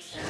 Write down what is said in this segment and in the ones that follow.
First blood.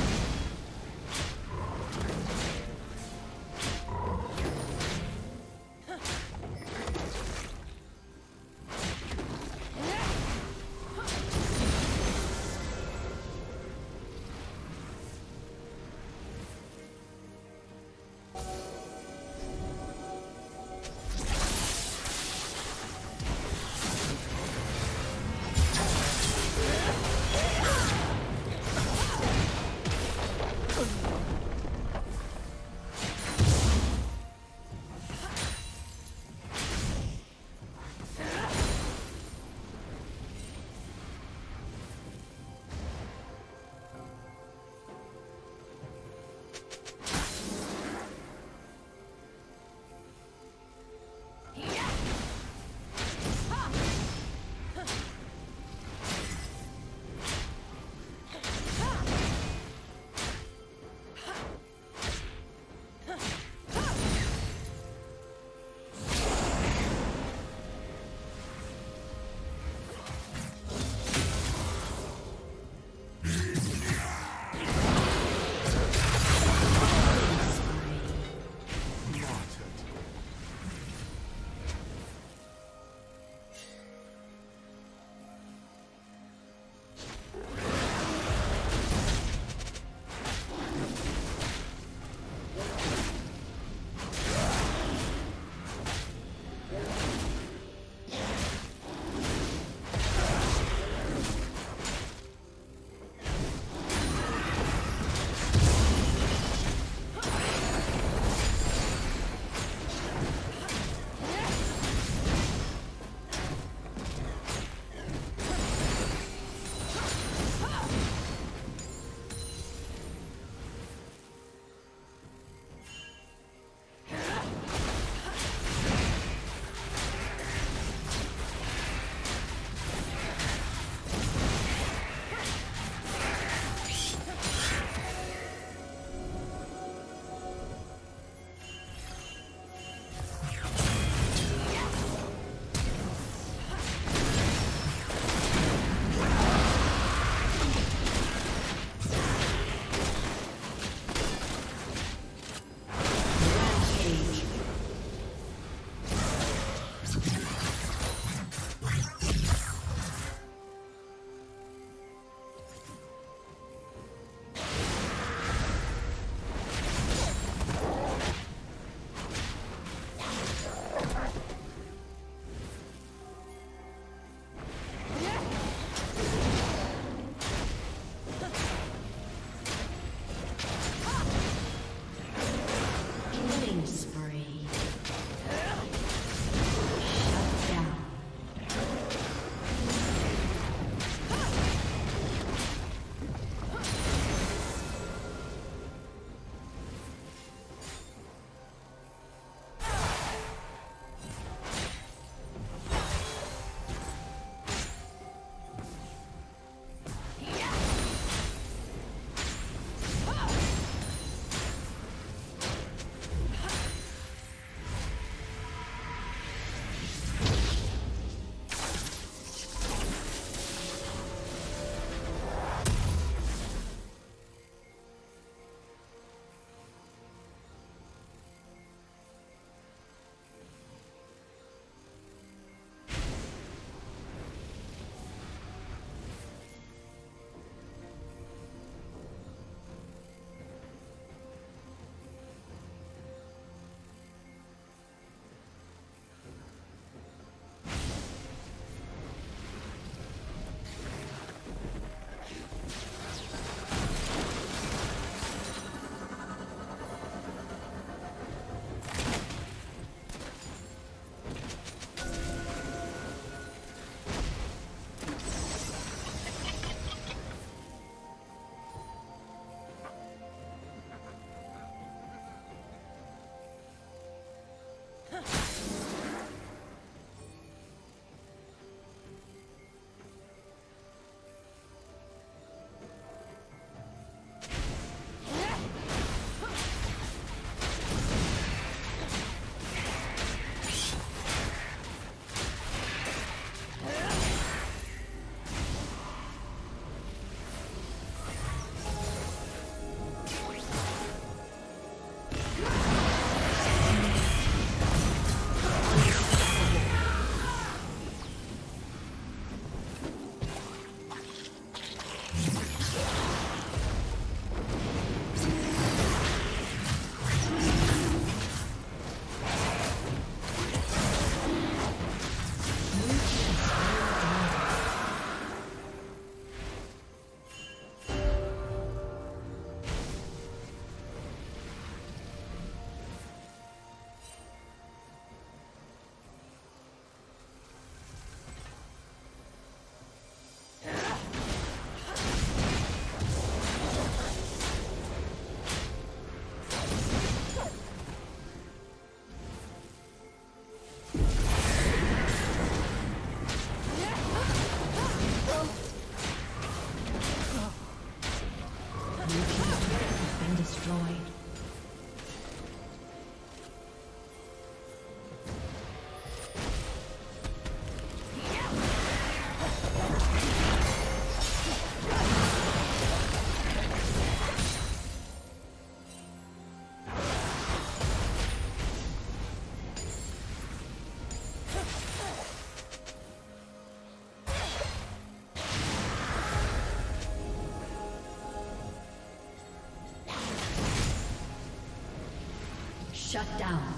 Shut down.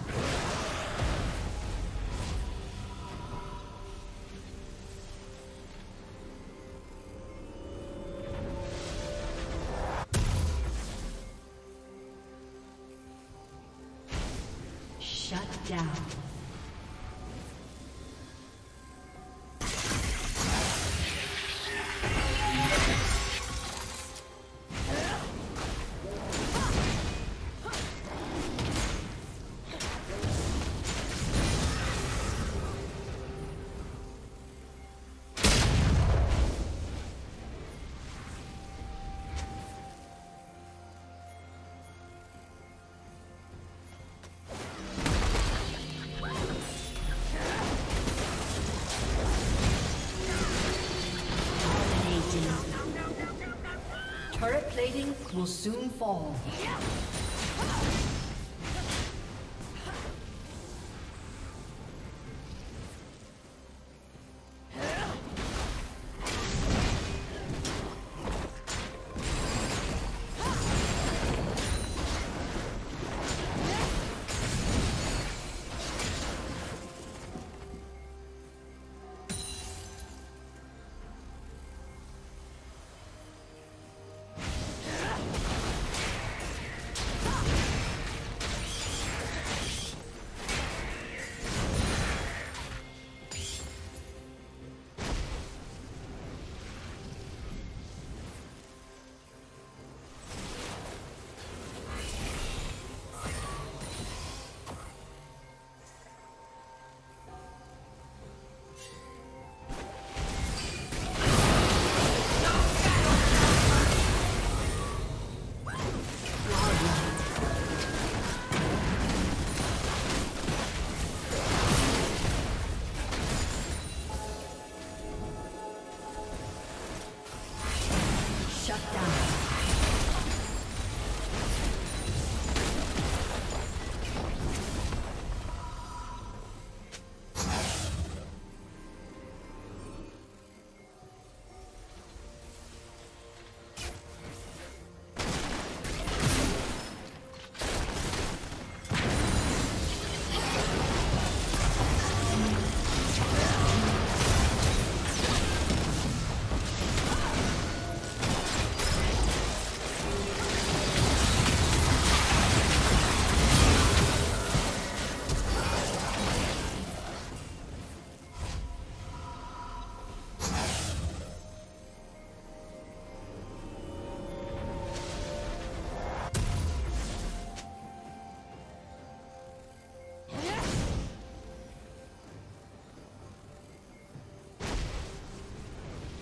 Turret plating will soon fall.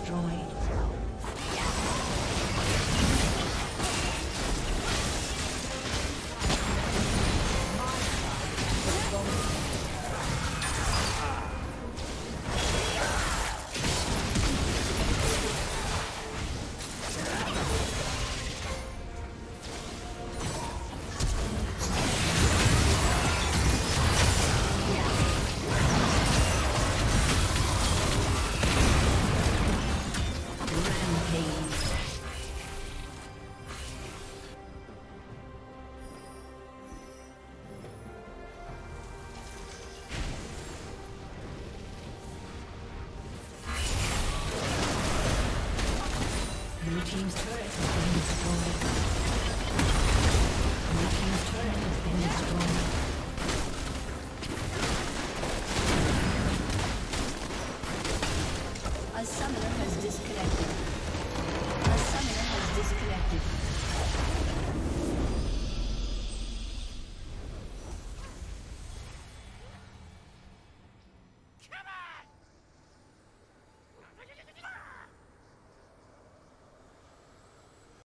destroyed.